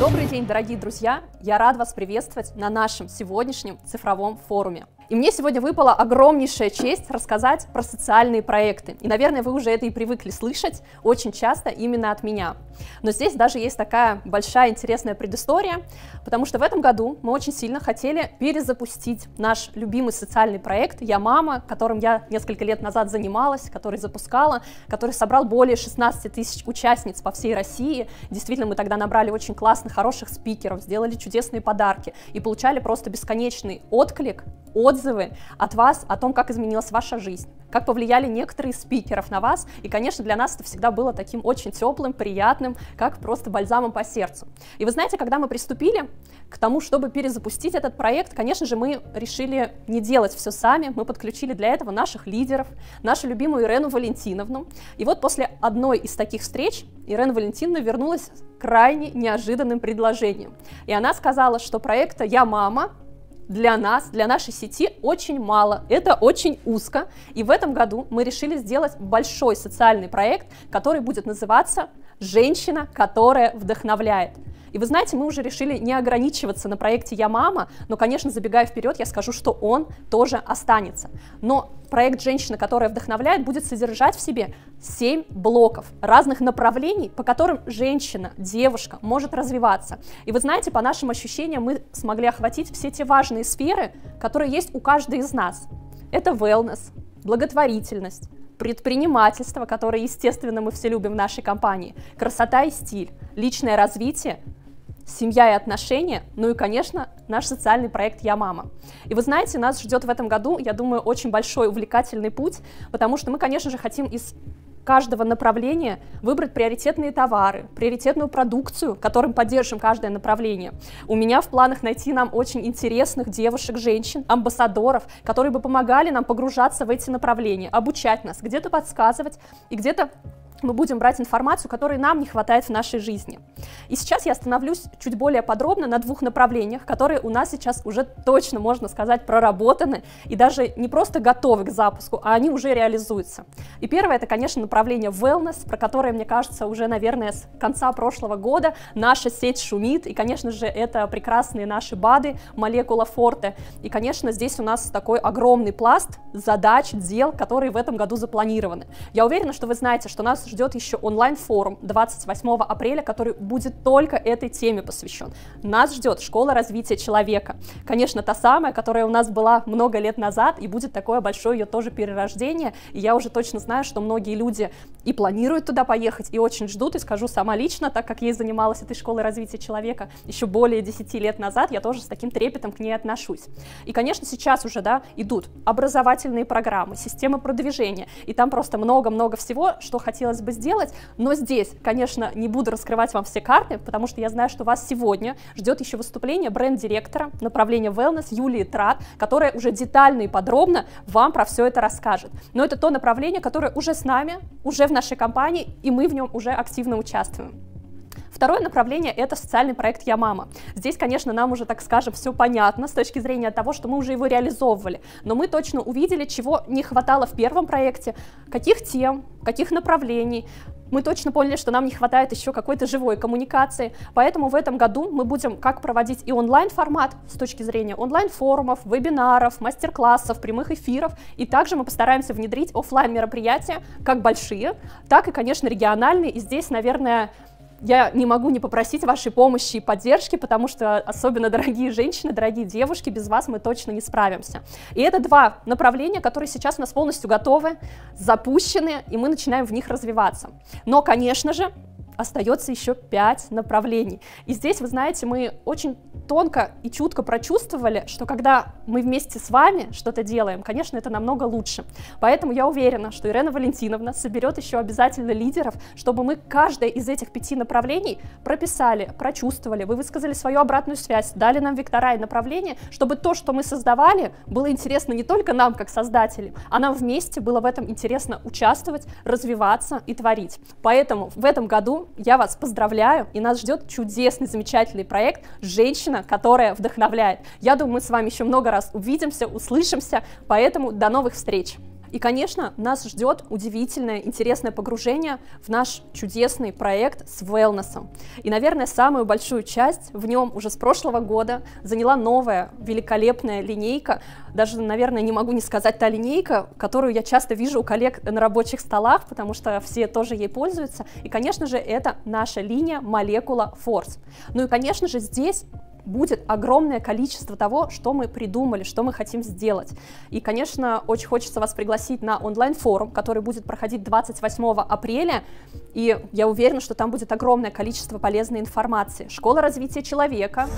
Добрый день, дорогие друзья! Я рад вас приветствовать на нашем сегодняшнем цифровом форуме. И мне сегодня выпала огромнейшая честь рассказать про социальные проекты. И, наверное, вы уже это и привыкли слышать очень часто именно от меня. Но здесь даже есть такая большая интересная предыстория, потому что в этом году мы очень сильно хотели перезапустить наш любимый социальный проект «Я мама», которым я несколько лет назад занималась, который запускала, который собрал более 16 тысяч участниц по всей России. Действительно, мы тогда набрали очень классных, хороших спикеров, сделали чудесные подарки и получали просто бесконечный отклик отзывы от вас о том, как изменилась ваша жизнь, как повлияли некоторые спикеров на вас. И, конечно, для нас это всегда было таким очень теплым, приятным, как просто бальзамом по сердцу. И вы знаете, когда мы приступили к тому, чтобы перезапустить этот проект, конечно же, мы решили не делать все сами. Мы подключили для этого наших лидеров, нашу любимую Ирену Валентиновну. И вот после одной из таких встреч Ирена Валентиновна вернулась крайне неожиданным предложением. И она сказала, что проекта «Я мама» для нас, для нашей сети очень мало, это очень узко. И в этом году мы решили сделать большой социальный проект, который будет называться «Женщина, которая вдохновляет». И вы знаете, мы уже решили не ограничиваться на проекте «Я мама», но, конечно, забегая вперед, я скажу, что он тоже останется. Но проект «Женщина, которая вдохновляет» будет содержать в себе 7 блоков разных направлений, по которым женщина, девушка может развиваться. И вы знаете, по нашим ощущениям, мы смогли охватить все те важные сферы, которые есть у каждой из нас. Это wellness, благотворительность, предпринимательство, которое, естественно, мы все любим в нашей компании, красота и стиль, личное развитие, семья и отношения, ну и, конечно, наш социальный проект «Я мама». И вы знаете, нас ждет в этом году, я думаю, очень большой увлекательный путь, потому что мы, конечно же, хотим из каждого направления выбрать приоритетные товары, приоритетную продукцию, которым поддержим каждое направление. У меня в планах найти нам очень интересных девушек, женщин, амбассадоров, которые бы помогали нам погружаться в эти направления, обучать нас, где-то подсказывать и где-то мы будем брать информацию, которой нам не хватает в нашей жизни. И сейчас я остановлюсь чуть более подробно на двух направлениях, которые у нас сейчас уже точно, можно сказать, проработаны и даже не просто готовы к запуску, а они уже реализуются. И первое, это, конечно, направление wellness, про которое, мне кажется, уже, наверное, с конца прошлого года наша сеть шумит, и, конечно же, это прекрасные наши БАДы, молекула Форте. И, конечно, здесь у нас такой огромный пласт задач, дел, которые в этом году запланированы. Я уверена, что вы знаете, что нас ждет еще онлайн-форум 28 апреля, который будет только этой теме посвящен. Нас ждет школа развития человека. Конечно, та самая, которая у нас была много лет назад, и будет такое большое ее тоже перерождение. И я уже точно знаю, что многие люди и планируют туда поехать, и очень ждут, и скажу сама лично, так как я занималась этой школой развития человека еще более 10 лет назад, я тоже с таким трепетом к ней отношусь. И, конечно, сейчас уже, да, идут образовательные программы, системы продвижения, и там просто много-много всего, что хотелось хотелось бы сделать, но здесь, конечно, не буду раскрывать вам все карты, потому что я знаю, что вас сегодня ждет еще выступление бренд-директора направления Wellness Юлии Трат, которая уже детально и подробно вам про все это расскажет. Но это то направление, которое уже с нами, уже в нашей компании, и мы в нем уже активно участвуем. Второе направление – это социальный проект «Я мама». Здесь, конечно, нам уже, так скажем, все понятно с точки зрения того, что мы уже его реализовывали, но мы точно увидели, чего не хватало в первом проекте, каких тем, каких направлений, мы точно поняли, что нам не хватает еще какой-то живой коммуникации, поэтому в этом году мы будем как проводить и онлайн-формат с точки зрения онлайн-форумов, вебинаров, мастер-классов, прямых эфиров, и также мы постараемся внедрить офлайн мероприятия, как большие, так и, конечно, региональные, и здесь, наверное, я не могу не попросить вашей помощи и поддержки, потому что особенно дорогие женщины, дорогие девушки, без вас мы точно не справимся. И это два направления, которые сейчас у нас полностью готовы, запущены, и мы начинаем в них развиваться. Но, конечно же, остается еще пять направлений. И здесь, вы знаете, мы очень тонко и чутко прочувствовали, что когда мы вместе с вами что-то делаем, конечно, это намного лучше. Поэтому я уверена, что Ирена Валентиновна соберет еще обязательно лидеров, чтобы мы каждое из этих пяти направлений прописали, прочувствовали, вы высказали свою обратную связь, дали нам вектора и направления, чтобы то, что мы создавали, было интересно не только нам, как создателям, а нам вместе было в этом интересно участвовать, развиваться и творить. Поэтому в этом году я вас поздравляю, и нас ждет чудесный, замечательный проект «Женщина, которая вдохновляет». Я думаю, мы с вами еще много раз увидимся, услышимся, поэтому до новых встреч! И, конечно, нас ждет удивительное, интересное погружение в наш чудесный проект с wellness. И, наверное, самую большую часть в нем уже с прошлого года заняла новая великолепная линейка. Даже, наверное, не могу не сказать та линейка, которую я часто вижу у коллег на рабочих столах, потому что все тоже ей пользуются. И, конечно же, это наша линия Molecula Force. Ну и, конечно же, здесь будет огромное количество того, что мы придумали, что мы хотим сделать. И, конечно, очень хочется вас пригласить на онлайн-форум, который будет проходить 28 апреля, и я уверена, что там будет огромное количество полезной информации. Школа развития человека.